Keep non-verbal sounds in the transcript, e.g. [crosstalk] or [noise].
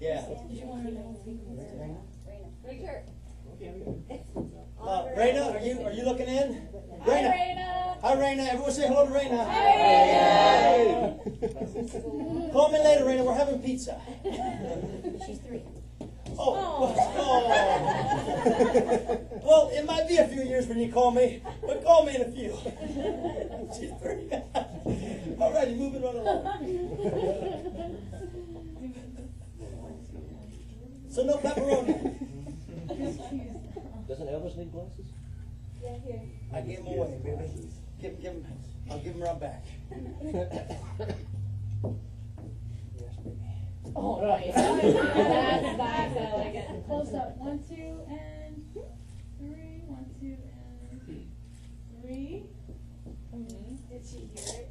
Yeah. Richard. Uh, Rana, are you, are you looking in? Hi, Rana. Rana. Hi, Rana. Everyone say hello to Rana. Hey. Call me later, Rana. We're having pizza. She's three. Oh. oh. Well, it might be a few years when you call me, but call me in a few. [laughs] She's three. All righty, moving right along. [laughs] So no pepperoni. Doesn't Elvis need glasses? Yeah, here. I gave them away, baby. Give, give 'em- I'll give him right back. Yes, baby. Oh, right. That's nice, I like it. Close up, one, two, and three, one, two, and three. Did she hear it?